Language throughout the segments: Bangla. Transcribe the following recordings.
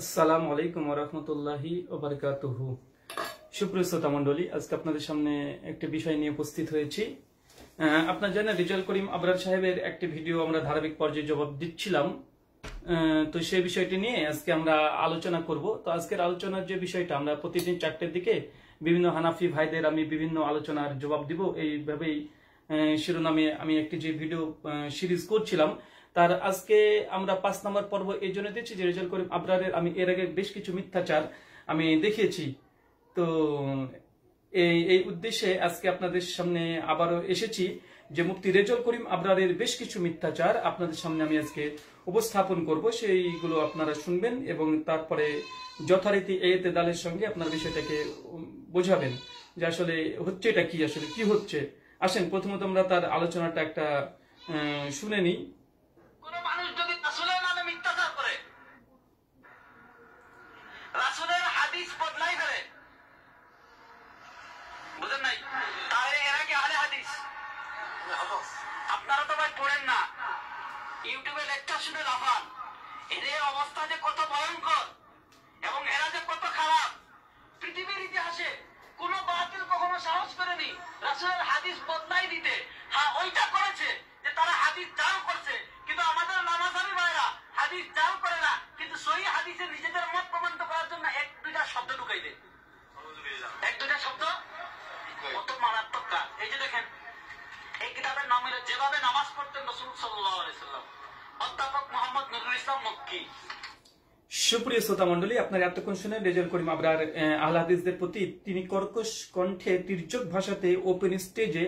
আসসালামু আলাইকুম রহমতুল্লাহি ওবরকাতুহু সুপ্রিয় শ্রোতা আজকে আপনাদের সামনে একটি বিষয় নিয়ে উপস্থিত হয়েছি। আপনার জানেন রিজাল করিম আবরার সাহেবের একটি ভিডিও আমরা ধারাবাহিক পর্যায়ে জবাব দিচ্ছিলাম। তো সেই বিষয়টি নিয়ে আজকে আমরা আলোচনা করব। তো আজকের আলোচনার যে বিষয়টা, আমরা প্রতিদিন চারটের দিকে বিভিন্ন হানাফি ভাইদের আমি বিভিন্ন আলোচনার জবাব দিব। এইভাবেই শিরোনামে আমি একটি যে ভিডিও সিরিজ করছিলাম তার আজকে আমরা পাঁচ নম্বর পর্ব এই জন্য দিচ্ছি যে রেজাল্ট করিম আবরারের, আমি এর আগে বেশ কিছু মিথ্যাচার আমি দেখিয়েছি। তো এই এই উদ্দেশ্যে আজকে আপনাদের সামনে আবারও এসেছি যে মুক্তি রেজল করিম আবরারের বেশ কিছু মিথ্যাচার আপনাদের সামনে আমি আজকে উপস্থাপন করব। সেইগুলো আপনারা শুনবেন এবং তারপরে যথারীতি এতে দালের সঙ্গে আপনার বিষয়টাকে বোঝাবেন যে আসলে হচ্ছে এটা কি, আসলে কি হচ্ছে। আসেন, প্রথমত আমরা তার আলোচনাটা একটা শুনে নিই কোন মানুষ যদি রাসূলের নামে মিথ্যাচার করে রাসূলের হাদিস বদলাই ফেলে বুঝেন নাই তাহলে এরা কি আহলে হাদিস আপনারা তো ভাই পড়েন না লেকচার শুনে লাফান এদের অবস্থা যে কত ভয়ঙ্কর এবং এরা যে কত খারাপ পৃথিবীর ইতিহাসে কোন বাতিল কখনো সাহস করেনি রাসূলের হাদিস বদলাই দিতে। হ্যাঁ ওইটা করেছে যে তারা হাদিস জাল করছে কিন্তু আমাদের নামাজারি ভাইরা হাদিস জাল করে না কিন্তু সহি হাদিসে নিজেদের মত প্রমাণিত করার জন্য এক দুইটা শব্দ ঢুকাই দেয়। এক দুইটা শব্দ? কত মারাত্মক কাজ। এই যে দেখেন এই কিতাবের নাম হলো যেভাবে নামাজ পড়তেন রসুল সাল্লাহ সাল্লাম সুপ্রিয় শ্রোতা মন্ডলী আপনার এতক্ষণ শুনে রেজাল করিম আবরার হাদিসদের প্রতি তিনি কর্কশ কণ্ঠে তির্যক ভাষাতে ওপেন স্টেজে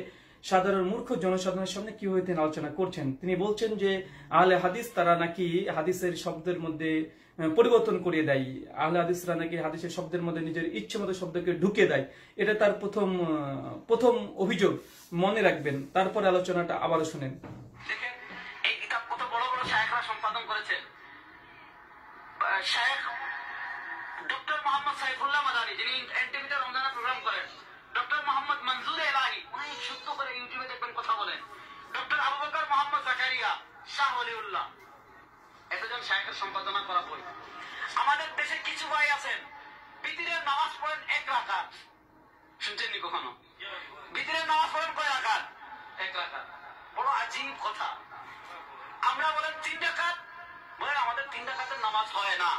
সাধারণ মূর্খ জনসাধারণের সামনে কীভাবে তিনি আলোচনা করছেন? তিনি বলছেন যে আহলে হাদিস তারা নাকি হাদিসের শব্দের মধ্যে পরিবর্তন করিয়ে দেয়। আহলে হাদিসরা নাকি হাদিসের শব্দের মধ্যে নিজের ইচ্ছে মতো শব্দকে ঢুকে দেয়। এটা তার প্রথম প্রথম অভিযোগ মনে রাখবেন। তারপর আলোচনাটা আবারও শুনেন। শায়েখ ডক্টর মোহাম্মদ সাইফুল্লাহ মাদানি যিনি এনটিভিতে প্রোগ্রাম করেন ডক্টর মোহাম্মদ মনজুর এলাহি করে ইউটিউবে দেখবেন কথা বলেন ডক্টর আবু বকর মোহাম্মদ জাকারিয়া শাহ অলিউল্লাহ এতজন সম্পাদনা করা বই আমাদের দেশে কিছু ভাই আছেন বিতিরের নামাজ পড়েন এক রাকাত শুনছেননি কখনো বিতিরের নামাজ পড়েন কয় রাকাত এক রাকাত বড় আজীব কথা আমরা বলেন তিন বলেন আমাদের তিন ডাকাতের নামাজ হয় না।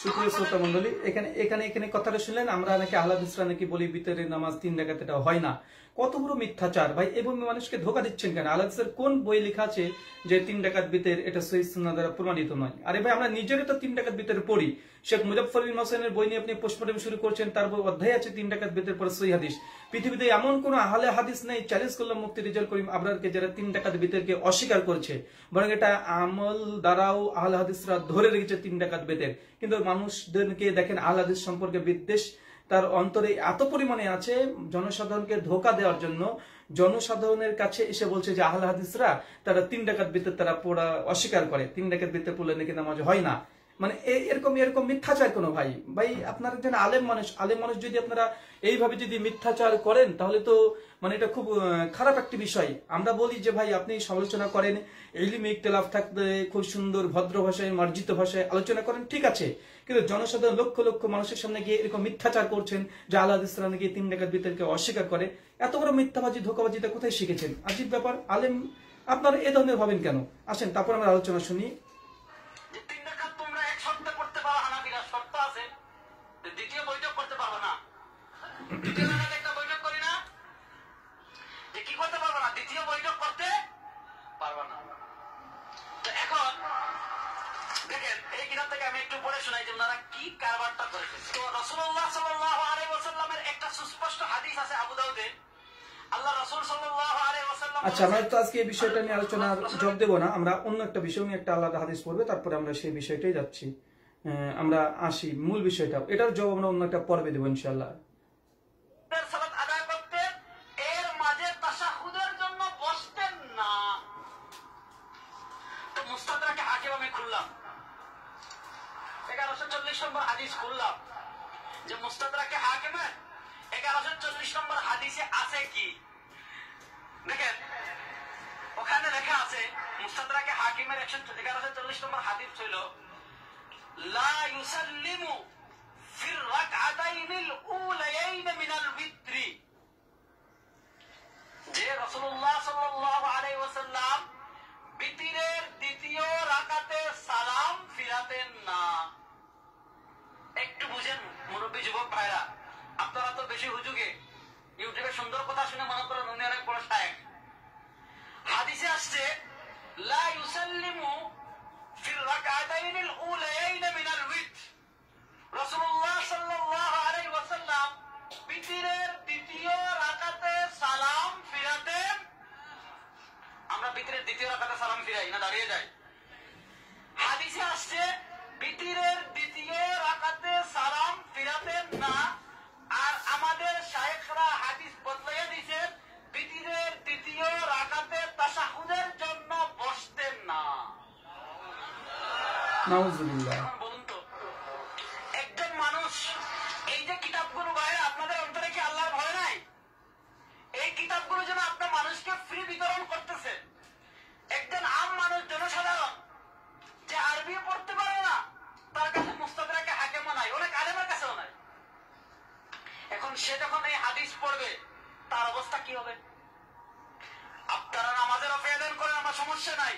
সুপ্রিয় শ্রোতা মন্ডলী এখানে এখানে এখানে কথাটা শুনলেন আমরা নাকি আহ্লাদ ইসরা নাকি বলি বিতরের নামাজ তিন ডাকাতেটা হয় না। কত বড় মিথ্যাচার? ভাই এবং মানুষকে ধোকা দিচ্ছেন কেন? আহ্লাদিসের কোন বই লেখা আছে যে তিন ডাকাত বিতের এটা সহি সুন্নাহ দ্বারা প্রমাণিত নয়? আরে ভাই, আমরা নিজেরও তো তিন ডাকাত বিতের পড়ি। শেখ মুজফর বিন হোসেনের বই নিয়ে আপনি পোস্টমর্টম শুরু করছেন, তার বই অধ্যায় আছে তিন ডাকাত বিতের পরে সহি হাদিস। পৃথিবীতে এমন কোন আহলে হাদিস নেই চ্যালেঞ্জ করলাম মুক্তি রিজাল করিম আবরারকে, যারা তিন ডাকাত বিতেরকে অস্বীকার করছে। বরং এটা আমল দ্বারাও আহলে হাদিসরা ধরে রেখেছে তিন ডাকাত বেতের। কিন্তু মানুষদেরকে দেখেন আহলে হাদিস সম্পর্কে বিদ্বেষ তার অন্তরে এত পরিমাণে আছে জনসাধারণকে ধোকা দেওয়ার জন্য। জনসাধারণের কাছে এসে বলছে যে, আহলে হাদিসরা, তারা তিন ডাকাত বৃত্তে তারা পড়া অস্বীকার করে। তিন ডাকাত বৃত্তে পড়লে নাকি নামাজ হয় না। মানে এরকম এরকম মিথ্যাচার কোনো ভাই? ভাই, আপনারা যেন আলেম মানুষ আলেম মানুষ যদি আপনারা এইভাবে যদি মিথ্যাচার করেন, তাহলে তো মানে এটা খুব খারাপ একটি বিষয়। আমরা বলি যে, ভাই, আপনি সমালোচনা করেন, এলিমে ইকতলাফ থাকতে খুব সুন্দর, ভদ্র ভাষায়, মার্জিত ভাষায় আলোচনা করেন, ঠিক আছে। কিন্তু জনসাধারণ লক্ষ লক্ষ মানুষের সামনে গিয়ে এরকম মিথ্যাচার করছেন যে আল্লাহ ইসলাম গিয়ে তিন ডাকাত বিতর্কে অস্বীকার করে। এত বড় মিথ্যাবাজি ধোকাবাজিটা কোথায় শিখেছেন? আজীব ব্যাপার, আলেম, আপনারা এ ধরনের ভাবেন কেন? আসেন, তারপর আমরা আলোচনা শুনি। আচ্ছা আমরা তো আজকে এই বিষয়টা নিয়ে আলোচনার জব দেবো না। আমরা অন্য একটা বিষয় নিয়ে একটা আলাদা হাদিস পড়বে, তারপরে আমরা সেই বিষয়টাই যাচ্ছি। আমরা আসি মূল বিষয়টা এটার জব আমরা অন্য একটা পর্বে দেবো ইনশাল্লাহ লেখা হাকিমের একশো এগারোশো চল্লিশ নম্বর হাদিস ছিল লা ইউসাল্লিমু ফির রাকআতাইনিল উলায়াইন মিনাল বিত্রি যে রাসূলুল্লাহ সাল্লাল্লাহু আলাইহি ওয়াসাল্লাম বিতিরের দ্বিতীয় রাকাতে সালাম ফিরাতেন না। একটু বুঝেন, মুরব্বী যুবক ভাইরা, আপনারা তো বেশি হুজুগে। ইউটিউবে সুন্দর কথা শুনে মনে করেন উনি অনেক বড় হাদিসে আসছে লা الركعتين الأوليين من الوتر. رسول الله صلى الله عليه وسلم সালাম ফিরাতেন। আমরা বিতিরের দ্বিতীয় রাকাতে সালাম ফিরাই না, দাঁড়িয়ে যাই। হাদিসে আসছে, বিতিরের দ্বিতীয় রাকাতে সালাম ফিরাতেন না আর আমাদের শায়েখরা হাদিস বদলাইয়া দিয়েছেন বিতিরের দ্বিতীয় রাকাতে তাশাহুদের জন্য বসতেন না নাউজুবিল্লাহ এখন বলুন তো একজন মানুষ এই যে কিতাবগুলো বাইরে আপনাদের অন্তরে কি আল্লাহর ভয় নাই এই কিতাবগুলো যেন আপনার মানুষকে ফ্রি বিতরণ করতেছে একজন আম মানুষ জনসাধারণ যে আরবি পড়তে পারে না তার কাছে মুস্তাদরাকে হাকেমও নাই অনেক আলেমের কাছেও নাই এখন সে যখন এই হাদিস পড়বে তার অবস্থা কি হবে আপনারা নামাজের অফেয়াদান করেন আমার সমস্যা নাই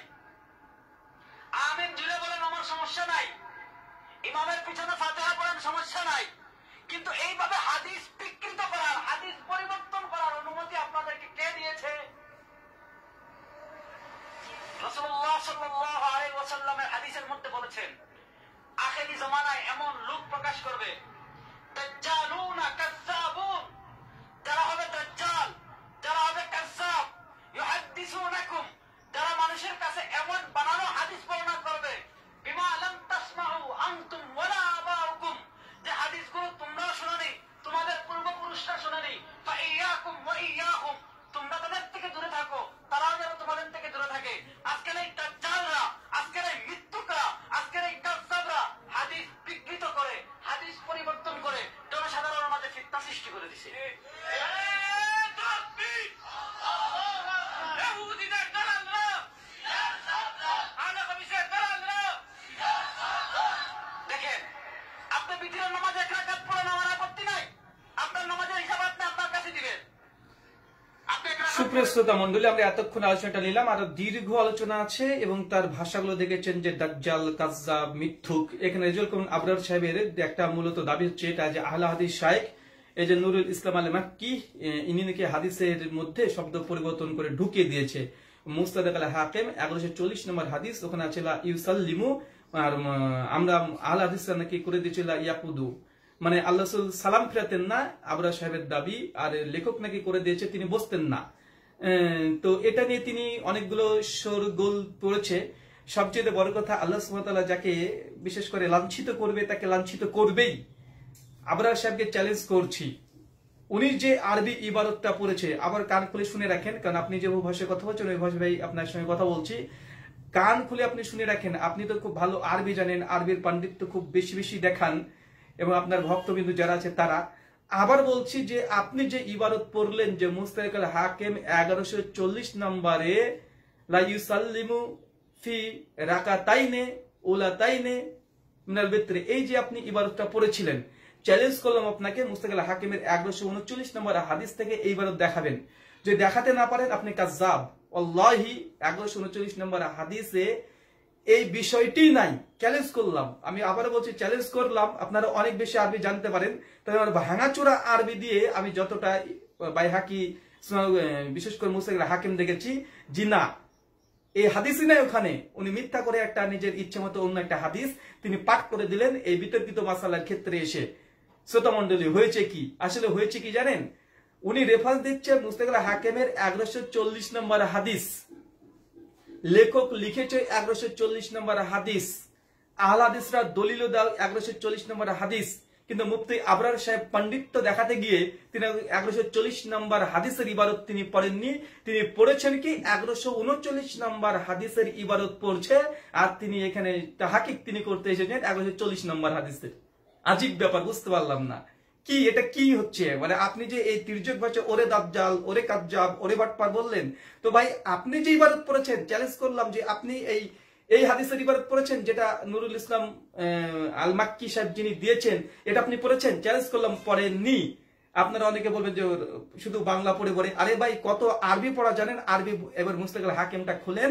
আমিন জুড়ে বলেন আমার সমস্যা নাই ইমামের পিছনে ফাতেহা পড়েন সমস্যা নাই কিন্তু এইভাবে হাদিস বিকৃত করার হাদিস পরিবর্তন করার অনুমতি আপনাদেরকে কে দিয়েছে রাসূলুল্লাহ সাল্লাল্লাহু আলাইহি ওয়াসাল্লামের হাদিসের মধ্যে বলেছেন আখেরি জামানায় এমন লোক প্রকাশ করবে দাজ্জালুনা কাজ্জাবুন যারা হবে দাজ্জাল যারা হবে কাজ্জাব ইউহাদ্দিসুনাকুম যারা মানুষের কাছে এমন বানানো হাদিস বর্ণনা করবে বিমা লাম তাসমাউ আনতুম ওয়ালা আবাউকুম যে হাদিসগুলো তোমরাও শুনোনি তোমাদের পূর্বপুরুষরা শুনোনি ফা ইয়াকুম ওয়া ইয়াহুম তোমরা তাদের থেকে দূরে থাকো তারাও যেন তোমাদের থেকে দূরে থাকে আজকের এই দাজ্জালরা আজকের এই মৃত্যুকরা আজকের এই কাজ্জাবরা হাদিস বিকৃত করে হাদিস পরিবর্তন করে জনসাধারণের মাঝে ফিতনা সৃষ্টি করে দিছে ইহুদিদের দালালরা আলে কবিসের দালালরা দেখেন আপনি বিতিরের নামাজে এক রাকাত পড়েন আমার আপত্তি নাই আপনার নামাজের হিসাব আপনি আপনার কাছে দিবেন আপনি এক রাকাত সুপ্রিয় শ্রোতা মন্ডলী আমরা এতক্ষণ আলোচনাটা নিলাম। আরও দীর্ঘ আলোচনা আছে এবং তার ভাষাগুলো দেখেছেন যে দাজ্জাল, কাজ্জাব, মিথ্যুক। এখানে আবরার সাহেবের একটা মূলত দাবি হচ্ছে এটা যে আহলা হাদিস শাইখ এই যে নুরুল ইসলাম আল মাক্কি ইনি নাকি হাদিসের মধ্যে শব্দ পরিবর্তন করে ঢুকিয়ে দিয়েছে। মুস্তাদ আল হাকিম, এগারোশো চল্লিশ নম্বর হাদিস, ওখানে আছে ইউসাল্লিমু, আর আমরা আহলা হাদিসরা নাকি করে দিয়েছে লা ইয়াকুদু। মানে আল্লাহ সালাম ফেরাতেন না আবরা সাহেবের দাবি, আর লেখক নাকি করে দিয়েছে, তিনি বসতেন না। তো এটা নিয়ে তিনি অনেকগুলো শোরগোল পড়েছে। সবচেয়ে বড় কথা, আল্লাহ সুমতাল্লাহ যাকে বিশেষ করে লাঞ্ছিত করবে, তাকে লাঞ্ছিত করবেই। আবরা সাহেবকে চ্যালেঞ্জ করছি। উনি যে আরবি ইবারতটা পড়েছে, আবার কান খুলে শুনে রাখেন, কারণ আপনি যে ভাষায় কথা বলছেন, ওই ভাষায় আপনার সঙ্গে কথা বলছি। কান খুলে আপনি শুনে রাখেন, আপনি তো খুব ভালো আরবি জানেন, আরবির পাণ্ডিত্য খুব বেশি বেশি দেখান, এবং আপনার ভক্তবিন্দু যারা আছে তারা। আবার বলছি যে আপনি যে ইবারত পড়লেন যে মুস্তাক আল হাকিম এগারোশো চল্লিশ নম্বরে, লা ইউসাল্লিমু ফি রাকাতাইনে, উলাতাইনে মিনাল বিত্রে। এই যে আপনি ইবাদতটা পড়েছিলেন চ্যালেঞ্জ করলাম আপনাকে মুস্তাক আল হাকিমের এগারোশো উনচল্লিশ নম্বর হাদিস থেকে এই ইবাদত দেখাবেন। যদি দেখাতে না পারেন, আপনি কাজাব অল্লাহি এগারোশো উনচল্লিশ নম্বর হাদিসে এই বিষয়টি নাই। চ্যালেঞ্জ করলাম। আমি আবারও বলছি চ্যালেঞ্জ করলাম। আপনারা অনেক বেশি আরবি জানতে পারেন। আমার ভাঙাচোরা আরবি দিয়ে আমি যতটা বাই বাইহাকি বিশেষ করে মুস্তাক হাকিম দেখেছি জি না এই হাদিসই নাই ওখানে। উনি মিথ্যা করে একটা নিজের ইচ্ছে মতো অন্য একটা হাদিস তিনি পাঠ করে দিলেন এই বিতর্কিত মাসালার ক্ষেত্রে এসে। শ্রোতা মন্ডলী হয়েছে কি? আসলে হয়েছে কি জানেন? উনি রেফারেন্স দিচ্ছে মুস্তাকুল হাকিমের এগারোশো চল্লিশ নম্বর হাদিস। লেখক লিখেছে এগারোশো চল্লিশ নম্বর হাদিস আহল হাদিসরা দলিল দাও এগারোশো চল্লিশ নম্বর হাদিস, কিন্তু মুফতি আবরার সাহেব পণ্ডিত্য দেখাতে গিয়ে তিনি এগারোশো চল্লিশ নম্বর হাদিসের ইবারত তিনি পড়েননি। তিনি পড়েছেন কি? এগারোশো উনচল্লিশ নম্বর হাদিসের ইবারত পড়ছে আর তিনি এখানে হাকিক তিনি করতে এসেছেন এগারোশো চল্লিশ নম্বর হাদিসের। আজীব ব্যাপার, বুঝতে পারলাম না। কি, এটা কি হচ্ছে? মানে আপনি যে এই তির্যক ভাষা, ওরে দাবজাল ওরে কাবজাব ওরে বাটপার বললেন, তো ভাই আপনি যে ইবাদত পড়েছেন চ্যালেঞ্জ করলাম যে আপনি এই এই হাদিসের ইবারত পড়েছেন, যেটা নুরুল ইসলাম আল মাক্কি সাহেব যিনি দিয়েছেন, এটা আপনি পড়েছেন চ্যালেঞ্জ করলাম, পড়েননি। আপনারা অনেকে বলবেন যে, শুধু বাংলা পড়ে পড়ে। আরে ভাই, কত আরবি পড়া জানেন? আরবি, এবার মুস্তাকাল হাকিমটা খুলেন,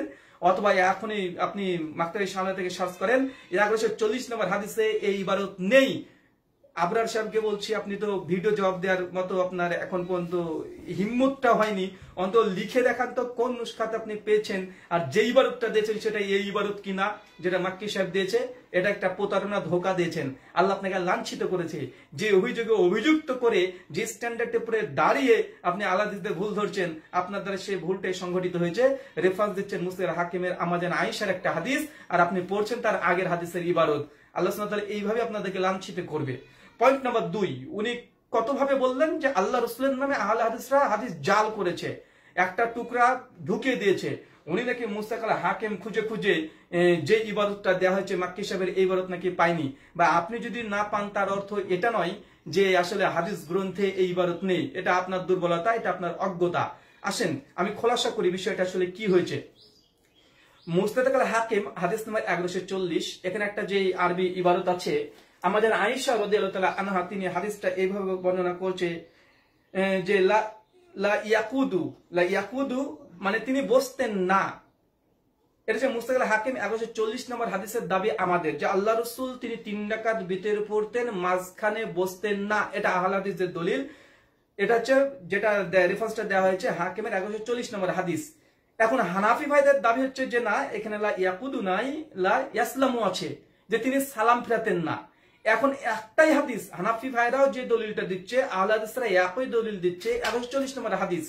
অথবা এখনই আপনি মাক্তারি সামনে থেকে সার্চ করেন এগারোশো চল্লিশ নম্বর হাদিসে এই ইবারত নেই। আবরার সাহেবকে বলছি, আপনি তো ভিডিও জবাব দেওয়ার মতো আপনার এখন পর্যন্ত হিম্মতটা হয়নি। অন্তত লিখে দেখান তো কোন নুস্খাতে আপনি পেয়েছেন আর যে ইবারতটা দিয়েছেন সেটা এই ইবারত কিনা যেটা মাক্কি সাহেব দিয়েছে, এটা একটা প্রতারণা ধোকা দিয়েছেন। আল্লাহ আপনাকে লাঞ্ছিত করেছে। যে অভিযোগে অভিযুক্ত করে যে স্ট্যান্ডার্ডের উপরে দাঁড়িয়ে আপনি আলাদিসদের ভুল ধরছেন, আপনার দ্বারা সেই ভুলটাই সংঘটিত হয়েছে। রেফারেন্স দিচ্ছেন মুসলিম হাকিমের আমাজান আয়েশার একটা হাদিস আর আপনি পড়ছেন তার আগের হাদিসের ইবারত আল্লাহ সুবহানাহু এইভাবে আপনাদেরকে লাঞ্ছিত করবে। পয়েন্ট নাম্বার দুই, উনি কতভাবে বললেন যে আল্লাহ রসুলের নামে আহলে হাদিসরা হাদিস জাল করেছে, একটা টুকরা ঢুকিয়ে দিয়েছে। উনি নাকি মুস্তাকাল হাকিম খুঁজে খুঁজে যে ইবাদতটা দেওয়া হয়েছে মাক্কি সাহেবের এই ইবাদত নাকি পায়নি। বা আপনি যদি না পান তার অর্থ এটা নয় যে আসলে হাদিস গ্রন্থে এই ইবাদত নেই। এটা আপনার দুর্বলতা, এটা আপনার অজ্ঞতা। আসেন, আমি খোলাসা করি বিষয়টা আসলে কি হয়েছে। মুস্তাদাকাল হাকিম, হাদিস নাম্বার এগারোশো চল্লিশ। এখানে একটা যে আরবি ইবাদত আছে, আমাদের আয়েশা রদি আল্লাহ আনহা, তিনি হাদিসটা এইভাবে বর্ণনা করছে যে লা লা ইয়াকুদু লা ইয়াকুদু মানে তিনি বসতেন না। এটা হচ্ছে মুস্তাকাল হাকিম এগারোশো চল্লিশ নম্বর হাদিসের দাবি আমাদের, যে আল্লাহ রসুল তিনি তিন ডাকাত বিতের পড়তেন, মাঝখানে বসতেন না। এটা আহল হাদিসের দলিল। এটা হচ্ছে, যেটা রেফারেন্সটা দেওয়া হয়েছে হাকিমের এগারোশো চল্লিশ নম্বর হাদিস। এখন হানাফি ভাইদের দাবি হচ্ছে যে, না, এখানে লা ইয়াকুদু নাই, লা ইয়াসলামু আছে, যে তিনি সালাম ফেরাতেন না। এখন একটাই হাদিস, হানাফি ভাইরাও যে দলিলটা দিচ্ছে, আহলে হাদিসরা একই দলিল দিচ্ছে এগারোশো চল্লিশ নম্বর হাদিস।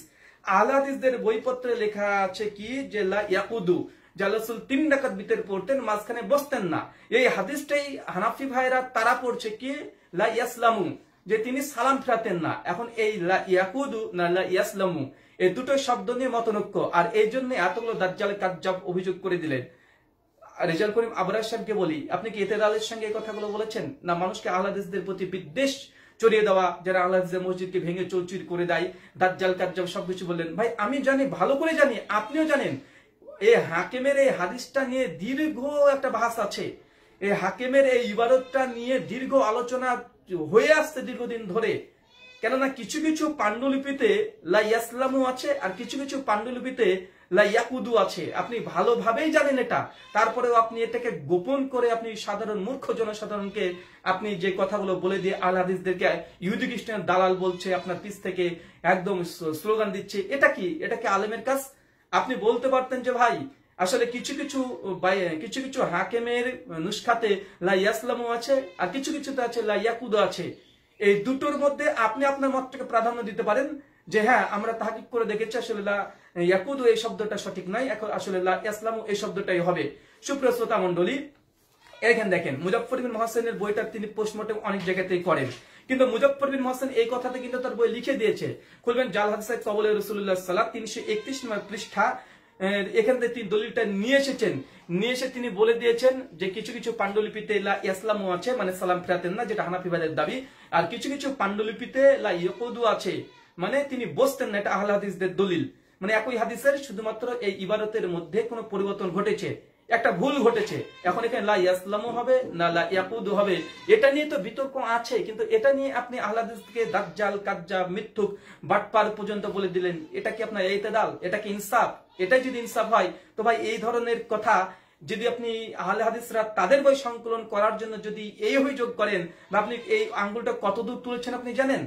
আহলে হাদিসদের বইপত্রে লেখা আছে কি, যে লা ইয়াকুদু জালাসুল তিন ডাকাত বিতের পড়তেন, মাঝখানে বসতেন না। এই হাদিসটাই হানাফি ভাইরা তারা পড়ছে কি, লা ইয়াসলামু, যে তিনি সালাম ফেরাতেন না। এখন এই লা ইয়াকুদু না লা ইয়াসলামু এই দুটো শব্দ নিয়ে মতনৈক্য। আর এই জন্য এতগুলো দাজ্জাল কাজ্জাব অভিযোগ করে দিলেন। রেজাল করিম আবরার সাহেবকে বলি, আপনি কি এতেদালের সঙ্গে এই কথাগুলো বলেছেন? না, মানুষকে আহ্লাদিসদের প্রতি বিদ্বেষ চড়িয়ে দেওয়া, যারা আহ্লাদিসের মসজিদকে ভেঙে চৌচির করে দেয়, দাজ্জাল কাজ্জাব সবকিছু বললেন। ভাই, আমি জানি, ভালো করে জানি, আপনিও জানেন এই হাকিমের এই হাদিসটা নিয়ে দীর্ঘ একটা ভাস আছে। এই হাকিমের এই ইবাদতটা নিয়ে দীর্ঘ আলোচনা হয়ে আসছে দীর্ঘদিন ধরে। কেননা কিছু কিছু পাণ্ডুলিপিতে লা ইয়াসলামু আছে আর কিছু কিছু পাণ্ডুলিপিতে লা ইয়াকুদু আছে। আপনি ভালোভাবেই জানেন এটা। তারপরেও আপনি এটাকে গোপন করে আপনি সাধারণ মূর্খ জনসাধারণকে আপনি যে কথাগুলো বলে দিয়ে আল হাদিসদেরকে ইহুদি দালাল বলছে, আপনার পিস থেকে একদম স্লোগান দিচ্ছে, এটা কি? এটা কি আলেমের কাজ? আপনি বলতে পারতেন যে, ভাই, আসলে কিছু কিছু কিছু কিছু হাকেমের নুস্খাতে লা ইয়াসলামু আছে আর কিছু কিছুতে আছে লা ইয়াকুদু আছে। এই দুটোর মধ্যে আপনি আপনার মতটাকে প্রাধান্য দিতে পারেন যে হ্যাঁ আমরা তাহাকিক করে দেখেছি আসলে ইয়াকুদু এই শব্দটা সঠিক নয়, এখন আসলে লা ইয়াসলামু এই শব্দটাই হবে। সুপ্রিয় শ্রোতা মণ্ডলী, এখানে দেখেন মুজফর বিন মহাসেনের বইটা তিনি পোস্টমর্টম অনেক জায়গাতেই করেন। কিন্তু মুজফর বিন মহাসেন এই কথাতে কিন্তু তার বই লিখে দিয়েছে। খুলবেন জাল হাদিস কবলে রসুল্লাহ সাল্লাহ তিনশো একত্রিশ নম্বর পৃষ্ঠা এখান থেকে তিনি দলিলটা নিয়ে এসেছেন। নিয়ে এসে তিনি বলে দিয়েছেন যে কিছু কিছু পাণ্ডুলিপিতে ইসলামও আছে মানে সালাম ফেরাতেন না, যেটা হানাফিবাদের দাবি। আর কিছু কিছু পাণ্ডুলিপিতে লা আছে। মানে তিনি বসতেন না, এটা আহলে হাদিসদের দলিল। মানে একই হাদিসের শুধুমাত্র এই ইবারতের মধ্যে কোনো পরিবর্তন ঘটেছে। একটা ভুল ঘটেছে। এখন এখানে লা ইয়াসলামু হবে না লা ইয়াকুদু হবে। এটা নিয়ে তো বিতর্ক আছে, কিন্তু এটা নিয়ে আপনি আহলাদিসকে দাজ্জাল, কাজ্জাব, মিথ্যুক, বাটপার পর্যন্ত বলে দিলেন। এটা কি আপনার ইতেদাল? এটা কি ইনসাফ? এটাই যদি ইনসাফ হয়, তো ভাই এই ধরনের কথা যদি আপনি আহলে হাদিসরা তাদের বই সংকলন করার জন্য যদি এই অভিযোগ করেন বা আপনি এই আঙ্গুলটা কত দূর তুলেছেন আপনি জানেন?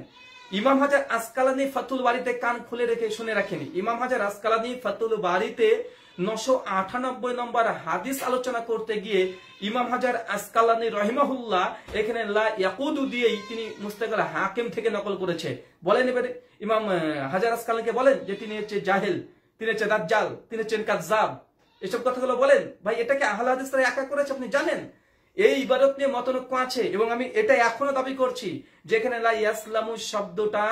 ইমাম হাজার আসকালানি ফাতুল বাড়িতে কান খুলে রেখে শুনে রাখেনি। ইমাম হাজার আসকালানি ফাতুল বাড়িতে নশো আটানব্বই নম্বর হাদিস আলোচনা করতে গিয়ে ইমাম হাজার আসকালানি রহিমাহুল্লাহ এখানে লা দিয়েই তিনি মুস্তাকাল হাকিম থেকে নকল করেছে। বলেন এবারে ইমাম হাজার আসকালানিকে বলেন যে তিনি হচ্ছে জাহেল, তিনি হচ্ছে দাজ্জাল, তিনি হচ্ছেন কাজ্জাব। এসব কথাগুলো বলেন। ভাই, এটাকে আহলা হাদিস তারা একা করেছে আপনি জানেন? এই ইবাদত নিয়ে মতনক্য আছে এবং আমি এটা এখনও দাবি করছি যেখানে লাইয়াসলামু শব্দটা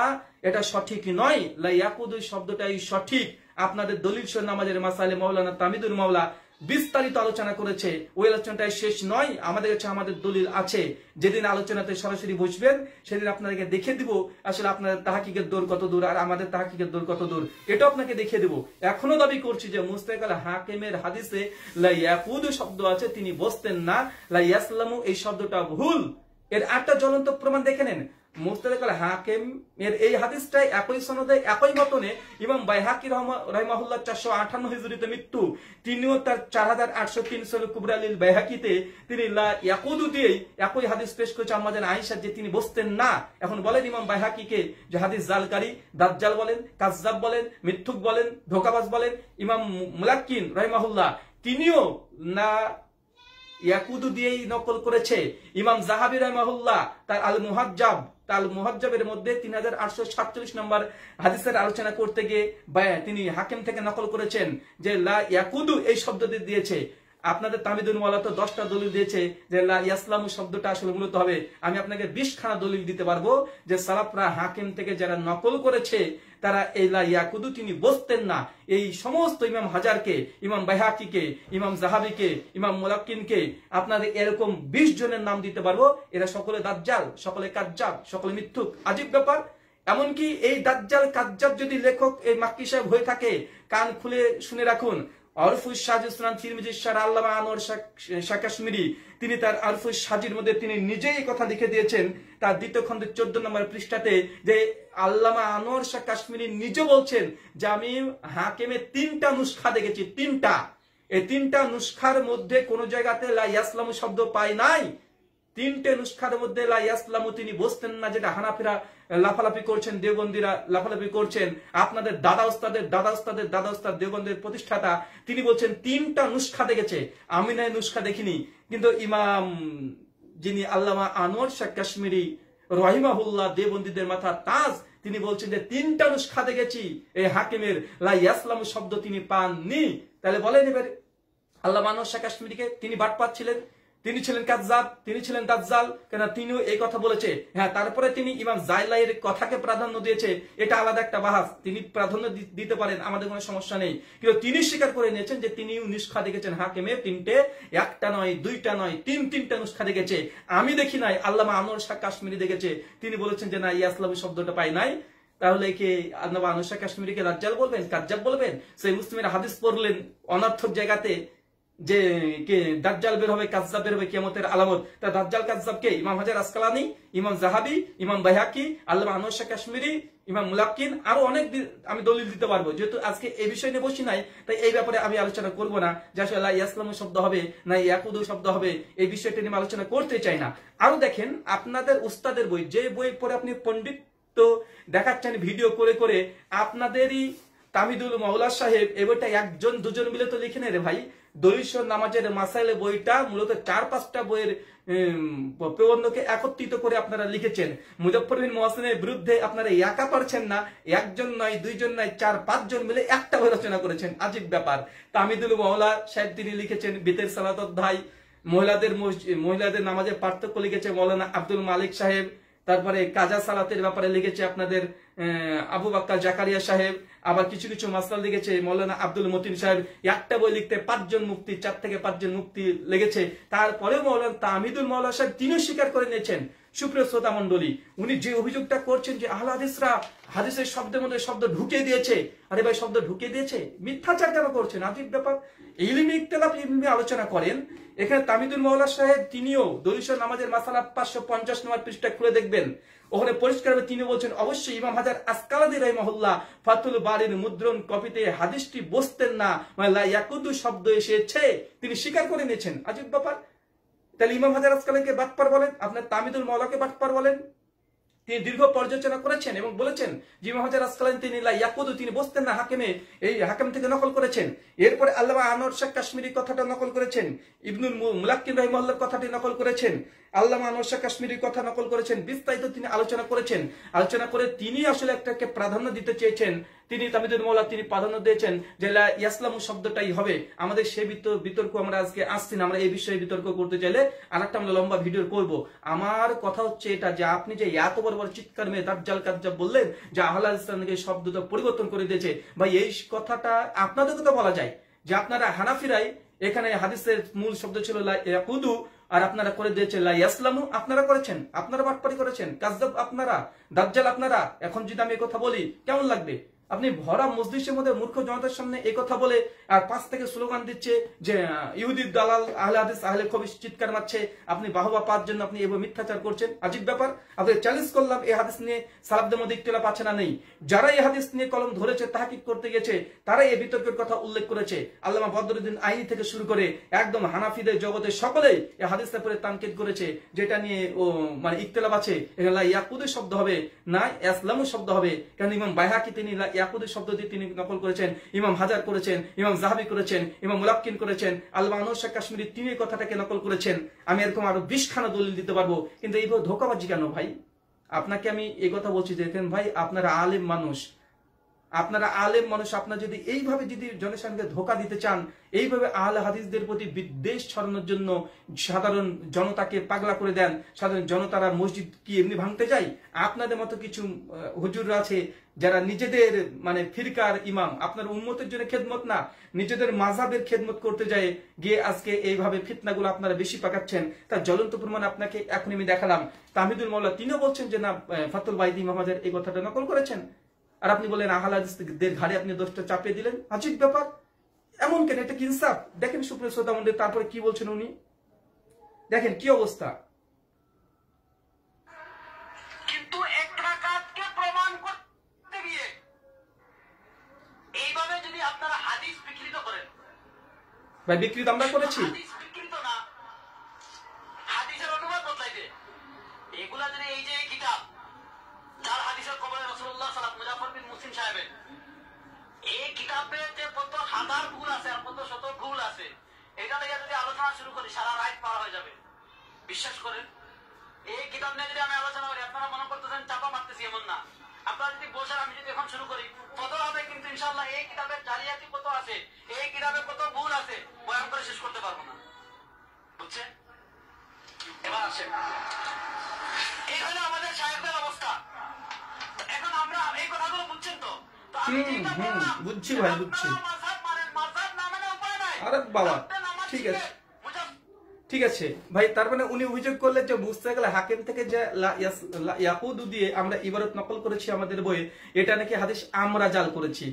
এটা সঠিক নয়। লাইয়াকুদু শব্দটাই সঠিক। আপনাদের দলিল সহ নামাজের মাসালে মাওলানা তামিদুর মাওলা বিস্তারিত আলোচনা করেছে ওই আলোচনাটাই শেষ নয়। আমাদের কাছে আমাদের দলিল আছে। যেদিন আলোচনাতে সরাসরি বসবেন, সেদিন আপনাদেরকে দেখে দিব আসলে আপনাদের তাহাকিকের দূর কত দূর আর আমাদের তাহাকিকের দূর কত দূর। এটা আপনাকে দেখিয়ে দেব। এখনও দাবি করছি যে মুস্তাক আল হাকিমের হাদিসে, লা ইয়াকুদু শব্দ আছে, তিনি বসতেন না। লা ইয়াসলামু এই শব্দটা ভুল। এর একটা জ্বলন্ত প্রমাণ দেখে নেন। মুস্তাক আল হাকিম এর এই হাদিসটাই একই সনদে, একই মতনে ইমাম বাইহাকি রহমাহুল্লাহ চারশো আঠান্ন হিজুরিতে মৃত্যু। তিনিও তার চার হাজার আটশো তিন সল কুবরালিল বাইহাকিতে তিনি লা ইয়াকুদু দিয়েই একই হাদিস পেশ করেছে আমাদের আইসা যে তিনি বসতেন না। এখন বলেন ইমাম বাইহাকিকে যে হাদিস জালকারী, দাজ্জাল বলেন, কাজ্জাব বলেন, মিথ্যুক বলেন, ধোকাবাজ বলেন, ইমাম মুলাক্কিন রহমাহুল্লাহ তিনিও না ইয়াকুদু দিয়েই নকল করেছে। ইমাম জাহাবি রহমাহুল্লাহ তার আল মুহাজ্জাব তার মুহাজ্জাবের মধ্যে তিন হাজার আটশো সাতচল্লিশ নম্বর হাদিসের আলোচনা করতে গিয়ে তিনি হাকিম থেকে নকল করেছেন যে লা ইয়াকুদু এই শব্দটি দিয়েছে। আপনাদের তামিদুল মালা তো দশটা দলিল দিয়েছে যে ইয়াসলামু শব্দটা আসলে মূলত হবে। আমি আপনাকে বিশ খানা দলিল দিতে পারব যে সালাফরা হাকিম থেকে যারা নকল করেছে, তারা এই ইয়াকুদু তিনি বসতেন না। এই সমস্ত ইমাম হাজারকে, ইমাম বাইহাকিকে, ইমাম জাহাবিকে ইমাম মোলাক্কিনকে আপনাদের এরকম বিশ জনের নাম দিতে পারব। এরা সকলে দাজ্জাল, সকলে কাজ্জাব, সকলে মিথ্যুক, আজীব ব্যাপার। এমনকি এই দাজ্জাল কাজ্জাব যদি লেখক এই মাক্কি সাহেব হয়ে থাকে, কান খুলে শুনে রাখুন আরফুস সাজ ইসলাম তিরমিজি সার আল্লামা আনোয়ার শাহ কাশ্মীরি তিনি তার আরফুস সাজির মধ্যে তিনি নিজেই কথা লিখে দিয়েছেন। তার দ্বিতীয় খন্ডের চোদ্দ নম্বর পৃষ্ঠাতে যে আল্লামা আনোয়ার শাহ কাশ্মীরি নিজে বলছেন যে আমি হাকেমে তিনটা নুসখা দেখেছি, তিনটা। এই তিনটা নুসখার মধ্যে কোন জায়গাতে লা ইয়াসলাম শব্দ পাই নাই। তিনটে নুসখার মধ্যে লা ইয়াসলামু, তিনি বসতেন না, যেটা হানাফিরা লাফালাফি করছেন, দেওবন্দিরা লাফালাফি করছেন। আপনাদের দাদা ওস্তাদের দাদা ওস্তাদের, দাদা ওস্তাদ দেওবন্দের প্রতিষ্ঠাতা, তিনি বলছেন, তিনটা নুসখা দেখেছে। আমি নয় নুসখা দেখিনি। কিন্তু ইমাম যিনি আল্লামা আনোয়ার শাহ কাশ্মীরি, রহিমাহুল্লাহ দেবন্দীদের মাথা তাজ, তিনি বলছেন যে, তিনটা নুসখা দেখেছি। এই হাকিমের লা ইয়াসলামু শব্দ তিনি পাননি। তাহলে বলেন এবারে আল্লাহ আনোয়ার শাহ কাশ্মীরিকে তিনি বাট ছিলেন। তিনি ছিলেন কাজ্জাব, তিনি ছিলেন দাজ্জাল কেন তিনিও এই কথা বলেছে। হ্যাঁ তারপরে তিনি ইমাম জাইলাইয়ের কথাকে প্রাধান্য দিয়েছে। এটা আলাদা একটা বাহাস। তিনি প্রাধান্য দিতে পারেন, আমাদের কোনো সমস্যা নেই। কিন্তু তিনি স্বীকার করে নিয়েছেন যে তিনি নিষ্খা দেখেছেন হাকিমে। তিনটে, একটা নয়, দুইটা নয়, তিন, তিনটা নুসখা দেখেছে। আমি দেখি নাই, আল্লামা আনোয়ার শাহ কাশ্মীরি দেখেছে। তিনি বলেছেন যে না ইয়াসলামী শব্দটা পাই নাই। তাহলে কি আনোয়ার শাহ কাশ্মীরিকে রাজ্জাল বলবেন, কাজ্জাব বলবেন? সেই মুসলিমের হাদিস পড়লেন অনার্থক জায়গাতে। যে দাজ্জাল বের হবে, কাজ্জাব বের হবে কিয়ামতের আলামত। তা দাজ্জাল, কাজ্জাব কে? ইমাম হাজার আসকালানি, ইমাম জাহাবি, ইমাম বাইহাকি আল্লাহ শাহ কাশ্মীরি, ইমাম মুলাক্কিন, আরও অনেক আমি দলিল দিতে পারব। যেহেতু আজকে এই বিষয় নিয়ে বসি নাই, তাই এই ব্যাপারে আমি আলোচনা করব না। যে আসলে লা ইয়াসলামু শব্দ হবে না ইয়াকুদু শব্দ হবে, এই বিষয়টা নিয়ে আলোচনা করতে চাই না। আরও দেখেন, আপনাদের উস্তাদের বই, যে বই পড়ে আপনি পণ্ডিত তো দেখাচ্ছেন, ভিডিও করে করে, আপনাদেরই তামিদুল মৌলা সাহেব এই বইটা একজন, দুজন মিলে তো লিখে রে ভাই। দলিশ নামাজের মাসাইলে বইটা মূলত চার, পাঁচটা বইয়ের প্রবন্ধকে একত্রিত করে আপনারা লিখেছেন। মুজফর বিন মোহাসিনের বিরুদ্ধে আপনারা একা পারছেন না, একজন নয়, দুইজন নয়, চার, পাঁচজন মিলে একটা বই রচনা করেছেন। আজীব ব্যাপার। তামিদুল মৌলা সাহেব তিনি লিখেছেন, বিতের সালাত অধ্যায়, মহিলাদের মহিলাদের নামাজের পার্থক্য লিখেছে মৌলানা আব্দুল মালিক সাহেব, তারপরে কাজা সালাতের ব্যাপারে লিখেছে আপনাদের আবু বাক্কা জাকারিয়া সাহেব, আবার কিছু কিছু মাসলা লিখেছে, মৌলানা আব্দুল মতিন সাহেব, একটা বই লিখতে পাঁচজন মুক্তি, চার থেকে পাঁচজন মুক্তি লেগেছে। তারপরেও মৌলানা তামিদুল মৌলা সাহেব তিনিও স্বীকার করে নিয়েছেন। সুপ্রিয় শ্রোতা মন্ডলী উনি যে অভিযোগটা করছেন যে আহলা হাদিসরা হাদিসের শব্দের মধ্যে শব্দ ঢুকে দিয়েছে, আরে ভাই শব্দ ঢুকে দিয়েছে? মিথ্যাচার কেন করছেন? আজীব ব্যাপার। ইলমি ইকতলাফ ইলমি আলোচনা করেন, এখানে তামিদুল মৌলা সাহেব তিনিও দলিশ নামাজের মাসালা পাঁচশো পঞ্চাশ নম্বর পৃষ্ঠা খুলে দেখবেন। ওখানে পরিষ্কার তিনি বলছেন, অবশ্যই ইমাম হাজার আসকালাদি রহমহল্লা ফাতুল বাড়ির মুদ্রণ কপিতে হাদিসটি বসতেন না। মানে লাইয়াকুদু শব্দ এসেছে, তিনি স্বীকার করে নিয়েছেন। আজিব ব্যাপার। তাহলে ইমাম হাজার আসকালাকে বাটপার বলেন, আপনার তামিদুল মৌলাকে বাটপার বলেন। তিনি দীর্ঘ পর্যালোচনা করেছেন এবং বলেছেন যে মহাজার আসকালীন তিনি ইয়াকুদু, তিনি বসতেন না হাকিমে, এই হাকিম থেকে নকল করেছেন। এরপরে আল্লাহ আনোয়ার শেখ কাশ্মীরি কথাটা নকল করেছেন, ইবনুল মুলাক্কিন রহিমাল্লার কথাটি নকল করেছেন আল্লাহ আনোয়ার শেখ কাশ্মীরির কথা নকল করেছেন, বিস্তারিত তিনি আলোচনা করেছেন। আলোচনা করে তিনি আসলে একটাকে প্রাধান্য দিতে চেয়েছেন তিনি তামিদুল মৌলা, তিনি প্রাধান্য দিয়েছেন যে ইয়াসলামু শব্দটাই হবে। আমাদের সেই বিতর্ক আমরা আজকে আসছি না, আমরা এই বিষয়ে বিতর্ক করতে চাইলে আর একটা আমরা লম্বা ভিডিও করব। আমার কথা হচ্ছে এটা যে আপনি যে এত বড় বড় চিৎকার মেয়ে দাজ্জাল কাজ্জাব বললেন যে আহ্লাদ ইসলামকে শব্দটা পরিবর্তন করে দিয়েছে। ভাই, এই কথাটা আপনাদেরকে তো বলা যায় যে আপনারা হানাফিরাই এখানে হাদিসের মূল শব্দ ছিল লা আর আপনারা করে দিয়েছে লা ইয়াসলামু, আপনারা করেছেন, আপনারা বাটপারি করেছেন কাজদাব আপনারা, দাজ্জাল আপনারা। এখন যদি আমি কথা বলি, কেমন লাগবে? আপনি ভরা মসজিদের মধ্যে মূর্খ জনতার সামনে এই কথা বলে, আর পাঁচ থেকে স্লোগান দিচ্ছে যে ইহুদির দালাল, আহলে হাদিস, আহলে খবিস চিৎকার মারছে, আপনি বাহবা পাওয়ার জন্য আপনি এভাবে মিথ্যাচার করছেন। আজীব ব্যাপার, আপনি চ্যালেঞ্জ করলাম, এই হাদিস নিয়ে সালাবদের মধ্যে ইখতিলাফ আছে না, নেই। যারা এই হাদিস নিয়ে কলম ধরেছে, তাহাকিক করতে গেছে তারাই এই বিতর্কের কথা উল্লেখ করেছে। আল্লামা বদরুদ্দিন আইনি থেকে শুরু করে একদম হানাফিদের জগতে সকলেই এই হাদিসের পরে তানকিদ করেছে, যেটা নিয়ে, ও মানে ইখতিলাফ আছে এখানে ইয়াকুদের শব্দ হবে, না ইসলামু শব্দ হবে। কারণ ইমাম বাইহাকি তিনি ইয়াকুদের শব্দ দিয়ে তিনি নকল করেছেন, ইমাম হাজার করেছেন, ইমাম জাহাবি করেছেন, ইমাম মুলাক্কিন করেছেন আল্লাহ আনোসা কাশ্মীরি তিনি কথাটাকে নকল করেছেন। আমি এরকম আরও বিশ খানা দলিল দিতে পারব, কিন্তু এইভাবে ধোকাবাজি কেন ভাই? আপনাকে আমি এই কথা বলছি, দেখেন ভাই, আপনারা আলেম মানুষ। আপনারা আলেম মানুষ, আপনারা যদি এইভাবে যদি জনসাধারণকে ধোকা দিতে চান, এইভাবে আহলে হাদিসদের প্রতি বিদ্বেষ ছড়ানোর জন্য সাধারণ জনতাকে পাগলা করে দেন, সাধারণ জনতারা মসজিদ কি এমনি ভাঙতে যায়? আপনাদের মতো কিছু হুজুর আছে যারা নিজেদের মানে ফিরকার ইমাম, আপনার উন্মতের জন্য খেদমত না, নিজেদের মাজাবের খেদমত করতে যায়, গিয়ে আজকে এইভাবে ফিতনাগুলো আপনারা বেশি পাকাচ্ছেন, তার জ্বলন্ত প্রমাণ আপনাকে এখন আমি দেখালাম। তামিদুল মৌলা তিনিও বলছেন যে, না, ফাতুল বাইদি মোহাম্মদের এই কথাটা নকল করেছেন। আর আপনি বলেন আহলাদের ঘাড়ে আপনি দোষটা চাপিয়ে দিলেন? আজীব ব্যাপার। এমন কেন? এটা কি ইনসাফ? দেখেন সুপ্রিয় শ্রোতা মন্ডল তারপরে কি বলছেন উনি? দেখেন কি অবস্থা? রাত পার হয়ে যাবে। বিশ্বাস করেন, এই কিতাব নিয়ে যদি আমি আলোচনা করি, আপনারা মনে করতেছেন চাপা মারতেছি, এমন না। আপনারা যদি বসেন আমি যদি এখন শুরু করি কত হবে কিন্তু ইনশাল্লাহ এই কিতাবের জালিয়াতি কত আছে এই কিতাবে কত ভুল আছে বয়ান করে শেষ করতে পারব না বুঝছেন এবার আসেন এই হলো আমাদের সাহেবদের অবস্থা এখন আমরা এই কথাগুলো বুঝছেন তো বুঝছি ভাই, বুঝছি। মানে উপায় নাই। আরে বাবা, ঠিক আছে। ঠিক আছে, ভাই, তার মানে উনি অভিযোগ করলেন যে বুঝতে গেলে হাকিম থেকে যে ইয়াকুদু দিয়ে আমরা ইবারত নকল করেছি আমাদের বইয়ে, এটা নাকি হাদিস আমরা জাল করেছি।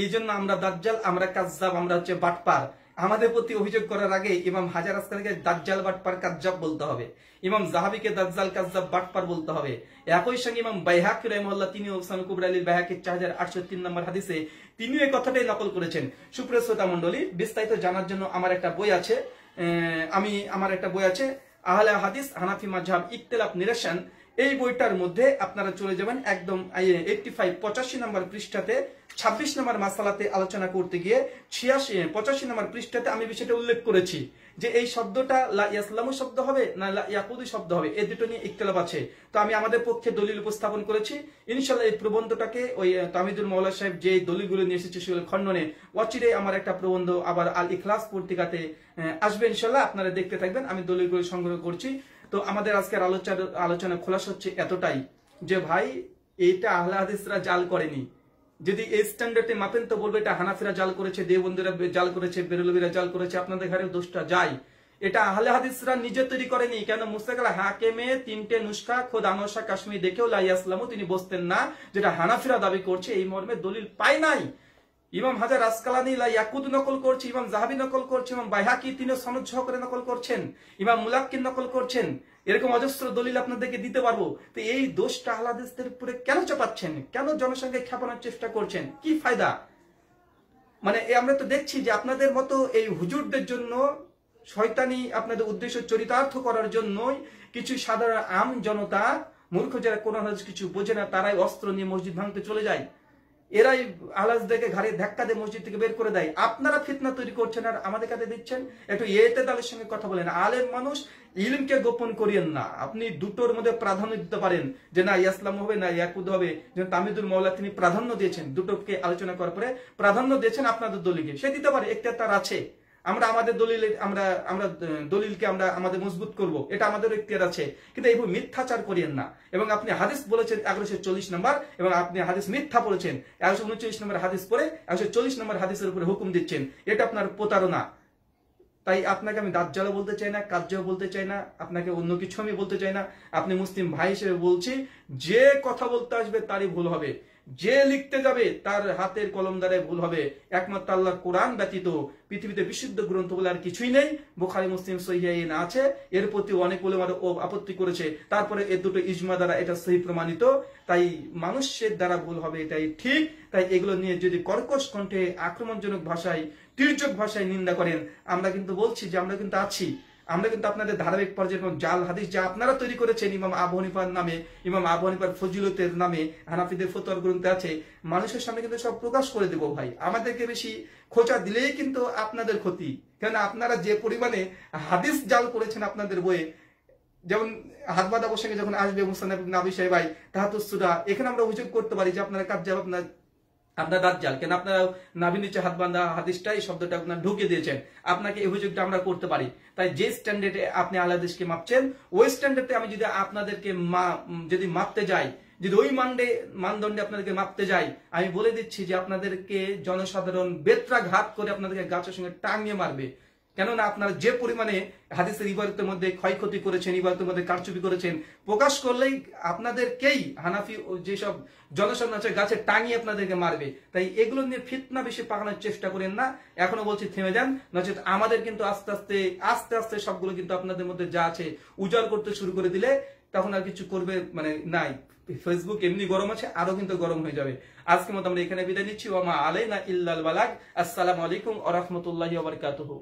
এই জন্য আমরা দাজ্জাল, আমরা কাজ্জাব, আমরা হচ্ছে বাটপার। আমাদের প্রতি অভিযোগ করার আগে ইমাম হাজার আসকানকে দাজ্জাল, বাটপার, কাজ্জাব বলতে হবে। ইমাম জাহাবিকে দাজ্জাল, কাজ্জাব, বাটপার বলতে হবে। একই সঙ্গে ইমাম বাইহাকি রহমল্লাহ তিনি ওসান কুবর আলীর বাইহাকির চার হাজার আটশো তিন নম্বর হাদিসে তিনিও এই কথাটাই নকল করেছেন। সুপ্রিয় শ্রোতা মন্ডলী বিস্তারিত জানার জন্য আমার একটা বই আছে। আমি, আমার একটা বই আছে, আহলে হাদিস, হানাফি মাঝহাব ইকতেলাফ নিরেশান এই বইটার মধ্যে আপনারা চলে যাবেন একদম এইটটি ফাইভ পঁচাশি নাম্বার পৃষ্ঠাতে ছাব্বিশ নম্বর মাসালাতে আলোচনা করতে গিয়ে ছিয়াশি, পঁচাশি নম্বর পৃষ্ঠাতে আমি বিষয়টা উল্লেখ করেছি যে এই শব্দটা লা ইয়াসলামু শব্দ হবে না লা ইয়াকুদি শব্দ হবে। এই দুটো নিয়ে ইকতলাফ আছে। তো আমি আমাদের পক্ষে দলিল উপস্থাপন করেছি। ইনশাল্লাহ এই প্রবন্ধটাকে ওই তামিদুল মৌলা সাহেব যে দলিলগুলো নিয়ে এসেছে সেগুলো খণ্ডনে অচিরে আমার একটা প্রবন্ধ আবার আল ইখলাস পত্রিকাতে আসবে ইনশাল্লাহ আপনারা দেখতে থাকবেন। আমি দলিলগুলো সংগ্রহ করছি। তো আমাদের আজকের আলোচনা আলোচনা খোলাস হচ্ছে এতটাই যে ভাই, এইটা আহলে হাদিসরা জাল করেনি। যদি এই স্ট্যান্ডার্ডে মাপেন তো বলবে এটা হানাফিরা জাল করেছে দেবন্দীরা জাল করেছে, বেরলবিরা জাল করেছে, আপনাদের ঘরে দোষটা যায়। এটা আহলে হাদিসরা নিজে তৈরি করেনি, কেন মুস্তাকাল হাকেমে তিনটে নুস্খা, খোদ আনোসা কাশ্মীর দেখেও লাইয়াসলামও তিনি বসতেন না, যেটা হানাফিরা দাবি করছে, এই মর্মে দলিল পায় নাই। ইমাম হাজার আসকালানি ইয়াকুদ নকল করছে, ইমাম জাহাবি নকল করছে, ইমাম বাইহাকি তিনি সনদ সহকারে নকল করছেন, ইমাম মুলাক্কিন নকল করছেন। এরকম অজস্র দলিল আপনাদেরকে দিতে পারব। তো এই দোষটা আহলাদিসদের উপরে কেন চাপাচ্ছেন? কেন জনসংখ্যা খ্যাপানোর চেষ্টা করছেন? কি ফায়দা? মানে আমরা তো দেখছি যে আপনাদের মতো এই হুজুরদের জন্য শয়তানি আপনাদের উদ্দেশ্য চরিতার্থ করার জন্যই কিছু সাধারণ আম জনতা, মূর্খ যারা কোন কিছু বোঝে না, তারাই অস্ত্র নিয়ে মসজিদ ভাঙতে চলে যায়। এরাই আলাস দেখে ঘাড়ে ধাক্কা দিয়ে মসজিদ থেকে বের করে দেয়। আপনারা ফিতনা তৈরি করছেন আর আমাদের কাছে দিচ্ছেন? একটু এতে দলের সঙ্গে কথা বলেন। আলেম মানুষ ইলমকে গোপন করিয়েন না। আপনি দুটোর মধ্যে প্রাধান্য দিতে পারেন যে না ইয়াসলাম হবে, না ইয়াকুদ হবে। যে তামিদুল মৌলা তিনি প্রাধান্য দিয়েছেন দুটোকে আলোচনা করার পরে। প্রাধান্য দিয়েছেন আপনাদের দলিকে। সে দিতে পারে একটা তার আছে। আমরা আমাদের দলিল, আমরা আমরা দলিলকে আমরা আমাদের মজবুত করব। এটা আমাদের একটি আছে। কিন্তু এই মিথ্যাচার করিয়েন না। এবং আপনি হাদিস বলেছেন একশো চল্লিশ নম্বর, এবং আপনি হাদিস মিথ্যা বলেছেন। একশো উনচল্লিশ নম্বর হাদিস পরে একশো চল্লিশ নম্বর হাদিসের উপরে হুকুম দিচ্ছেন। এটা আপনার প্রতারণা। তাই আপনাকে আমি দাজ্জালও বলতে চাই না, কাজ্জাও বলতে চাই না, আপনাকে অন্য কিছু আমি বলতে চাই না। আপনি মুসলিম ভাই হিসেবে বলছি, যে কথা বলতে আসবে তারই ভুল হবে। যে লিখতে যাবে তার হাতের কলম দ্বারা ভুল হবে। একমাত্র আল্লাহ কোরআন ব্যতীত পৃথিবীতে বিশুদ্ধ গ্রন্থ বলে আর কিছুই নেই। বোখারি, মুসলিম সহিয়াইন আছে। এর প্রতি অনেক ওলেমার ও আপত্তি করেছে। তারপরে এর দুটো ইজমা দ্বারা এটা সহি প্রমাণিত। তাই মানুষের দ্বারা ভুল হবে এটাই ঠিক। তাই এগুলো নিয়ে যদি কর্কশ কণ্ঠে আক্রমণজনক ভাষায় তির্যক ভাষায় নিন্দা করেন। আমরা কিন্তু বলছি যে আমরা কিন্তু আছি। আমরা কিন্তু আপনাদের ধারাবাহিক পর্যায়ে জাল হাদিস যা আপনারা তৈরি করেছেন ইমাম আবু হানিফার নামে, ইমাম আবু হানিফার ফজিলতের নামে, হানাফিদের ফতোয়ার গ্রন্থে আছে। মানুষের সামনে কিন্তু সব প্রকাশ করে দেবো ভাই। আমাদেরকে বেশি খোঁচা দিলেই কিন্তু আপনাদের ক্ষতি। কেন আপনারা যে পরিমাণে হাদিস জাল করেছেন আপনাদের বইয়ে, যেমন হাত বাঁধা প্রসঙ্গে যখন আসবে মুসান্নাফ নাবি সাহেব ভাই তাহাতুসুরা এখানে আমরা অভিযোগ করতে পারি যে আপনারা কাজ আপনার আপনার দাজ্জাল, কেন আপনারা নাভিন নিচে হাত বান্ধা হাদিসটা এই শব্দটা আপনার ঢুকে দিয়েছেন। আপনাকে এই অভিযোগটা আমরা করতে পারি। তাই যে স্ট্যান্ডার্ডে আপনি আলাদেশকে মাপছেন, ওই স্ট্যান্ডার্ডে আমি যদি আপনাদেরকে মা- যদি মাপতে যাই, যদি ওই মানডে মানদণ্ডে আপনাদেরকে মাপতে যাই, আমি বলে দিচ্ছি যে আপনাদেরকে জনসাধারণ বেত্রাঘাত করে আপনাদেরকে গাছের সঙ্গে টাঙিয়ে মারবে। কেননা আপনারা যে পরিমাণে হাদিসের ইবাদতের মধ্যে ক্ষয়ক্ষতি করেছেন, ইবাদতের মধ্যে কারচুপি করেছেন, প্রকাশ করলেই আপনাদেরকেই হানাফি যেসব জনসাধারণ আছে, গাছে টাঙিয়ে আপনাদেরকে মারবে। তাই এগুলো নিয়ে ফিতনা বেশি পাকানোর চেষ্টা করেন না, এখনও বলছি থেমে যান। নচেত আমাদের কিন্তু আস্তে আস্তে আস্তে আস্তে সবগুলো কিন্তু আপনাদের মধ্যে যা আছে উজাড় করতে শুরু করে দিলে তখন আর কিছু করবে মানে নাই। ফেসবুক এমনি গরম আছে, আরও কিন্তু গরম হয়ে যাবে। আজকে মতো আমরা এখানে বিদায় নিচ্ছি। ওমা আলাই না ইল্লাল বালাক আসসালামু আলাইকুম ওয়া রাহমাতুল্লাহি ওয়া বারাকাতুহু।